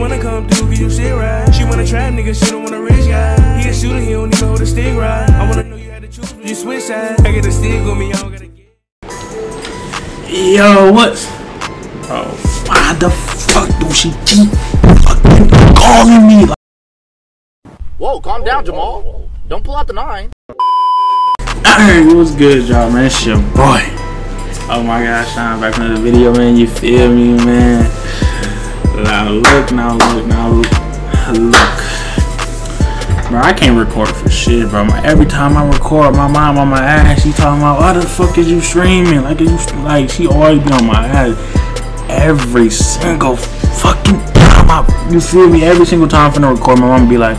wanna come through, give you shit right. She wanna try, nigga, she don't want a rich guy. He a shooter, he don't even hold a stick right. I wanna know you had to choose, you switch sides? I get a stick on me, I don't gotta get. Yo, what? Bro, why the fuck do she keep fucking calling me? Like, Whoa, calm down, Jamal. Don't pull out the nine. Hey, what's good, y'all, man? It's your boy. Oh my gosh, Shawn, back from the video, man. You feel me, man? Now look, now look, now look, look. Bro, I can't record for shit, bro. Every time I record, my mom on my ass. She talking about, why the fuck is you streaming? Like, is you like? She always be on my ass every single fucking time. I, you feel me? Every single time I'm finna record, my mom be like,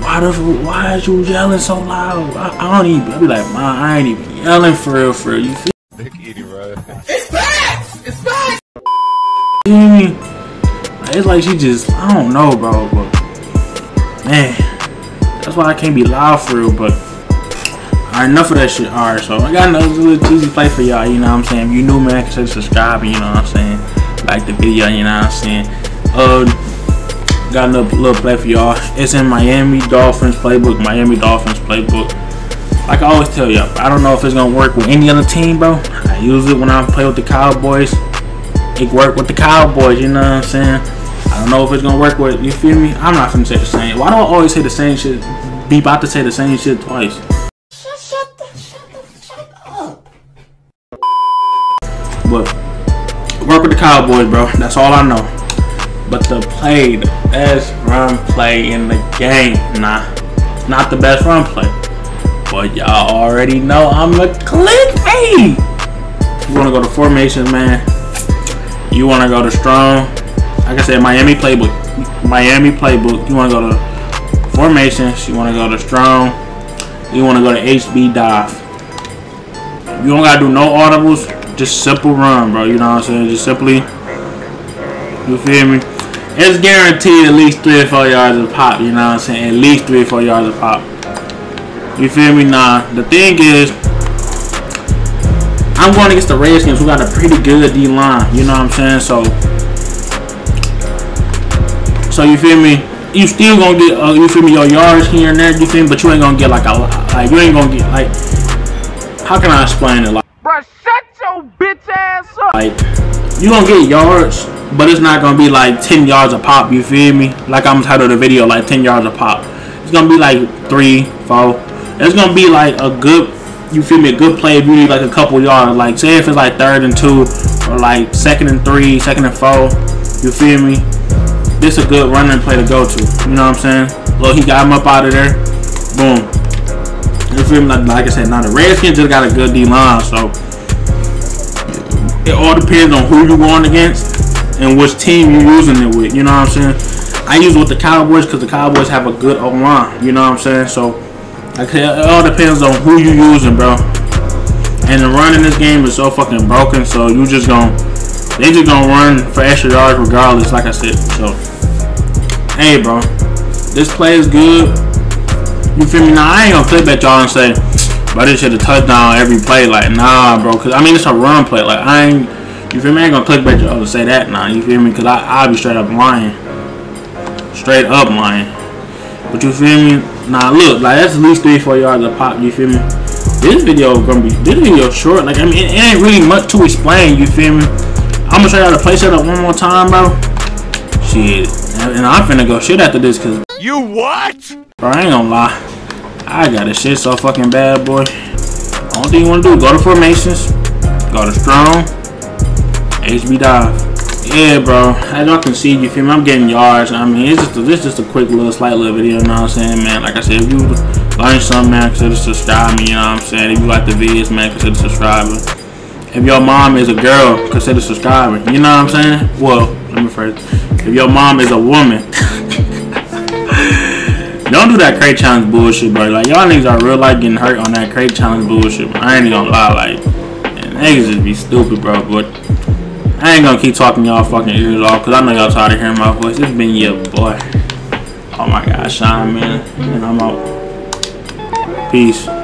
why the why is you yelling so loud? I, I don't even. I be like, ma, I ain't even yelling for real, for real. You feel me? It's like she just, I don't know, bro, but man, that's why I can't be loud for real. But alright, enough of that shit. Alright, so I got another little cheesy play for y'all. You know what I'm saying? If you new, man, consider subscribing. You know what I'm saying? Like the video. You know what I'm saying? Uh, got another little play for y'all. It's in Miami Dolphins playbook. Miami Dolphins playbook. Like I always tell y'all, I don't know if it's gonna work with any other team, bro. I use it when I play with the Cowboys. It work with the Cowboys, you know what I'm saying? I don't know if it's gonna work with you feel me? I'm not gonna say the same. Why do I always say the same shit? Be about to say the same shit twice. But work with the Cowboys, bro. That's all I know. But the play, the best run play in the game, nah, not the best run play. But y'all already know I'm a clickbait. You wanna go to formations, man? You wanna go to strong? Like I said, Miami playbook. Miami playbook. You wanna go to formations? You wanna go to strong? You wanna go to HB dive? You don't gotta do no audibles. Just simple run, bro. You know what I'm saying? Just simply. You feel me? It's guaranteed at least three or four yards of pop. You know what I'm saying? At least three or four yards of pop. You feel me? Nah. The thing is, I'm going against the Redskins, who got a pretty good D line. You know what I'm saying? So, so you feel me? You still gonna get, uh, you feel me, your yards here and there. You feel me? But you ain't gonna get like a, like you ain't gonna get like. How can I explain it? Like, Bruh, shut your bitch ass up. like you gonna get yards, but it's not gonna be like 10 yards a pop. You feel me? Like I'm titled the video like 10 yards a pop. It's gonna be like three, four. It's gonna be like a good, you feel me? A good play if you need like a couple yards. Like say if it's like third and two, or like second and three, second and four. You feel me? This a good running play to go to. You know what I'm saying? Look, he got him up out of there. Boom. You feel me? Like, I said, now the Redskins just got a good D line, so it all depends on who you're going against and which team you're using it with. You know what I'm saying? I use it with the Cowboys because the Cowboys have a good O line. You know what I'm saying? So like, it all depends on who you're using, bro. And the run in this game is so fucking broken, so you just gonna they just gonna run for extra yards regardless. Like I said, so hey, bro, this play is good. You feel me? Now I ain't gonna flip at y'all and say, but this shit a touchdown every play. Like, nah, bro. Cause I mean, it's a run play. Like, I ain't. You feel me? I ain't gonna clickbait y'all to say that now. You feel me? Cause I I'll be straight up lying. Straight up lying. But you feel me? Nah, look, like that's at least three, four yards of pop. You feel me? This video gonna be this video short. Like I mean, it, it ain't really much to explain. You feel me? I'm gonna show y'all the play setup one more time, bro. Shit, and, I'm finna go shit after this, cause You what? bro, I ain't gonna lie. I got this shit so fucking bad, boy. Only thing you wanna do, go to formations, go to strong, HB dive. Yeah, bro. As y'all can see, you feel me? I'm getting yards. I mean, it's just a, this just a quick little, slight little video. You know what I'm saying, man? Like I said, if you learn something, man, consider subscribing. You know what I'm saying? If you like the videos, man, consider subscribing. If your mom is a girl, consider subscribing. You know what I'm saying? Well, let me phrase. If your mom is a woman, don't do that crate challenge bullshit, bro. Like y'all niggas are real like getting hurt on that crate challenge bullshit. Bro. I ain't gonna lie, like niggas just be stupid, bro. But I ain't gonna keep talking y'all fucking ears off because I know y'all tired of hearing my voice. It's been your boy. Oh my god, Shawn man. And I'm out. Peace.